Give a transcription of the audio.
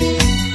Música